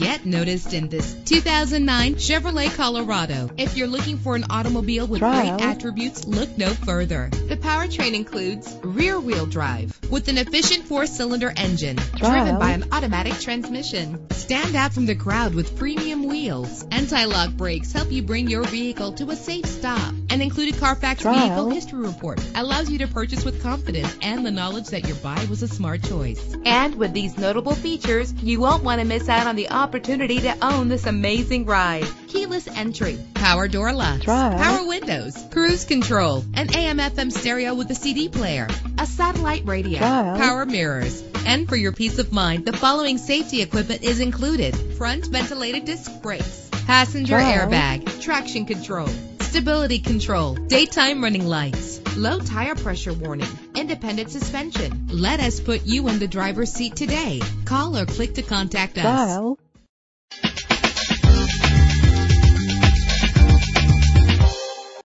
get noticed in this 2009 Chevrolet Colorado. If you're looking for an automobile with Trial. great attributes, look no further. The powertrain includes rear-wheel drive with an efficient four-cylinder engine driven by an automatic transmission. Stand out from the crowd with premium wheels. Anti-lock brakes help you bring your vehicle to a safe stop. An included Carfax Trial. vehicle history report allows you to purchase with confidence and the knowledge that your buy was a smart choice. And with these notable features, you won't want to miss out on the opportunity to own this amazing ride. Keyless entry, power door locks, Trial. power windows, cruise control, an AM FM stereo with a CD player, a satellite radio, Trial. power mirrors. And for your peace of mind, the following safety equipment is included. Front ventilated disc brakes, passenger Trial. airbag, traction control, stability control, daytime running lights, low tire pressure warning, independent suspension. Let us put you in the driver's seat today. Call or click to contact us. Dial